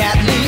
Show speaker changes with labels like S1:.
S1: Kathleen.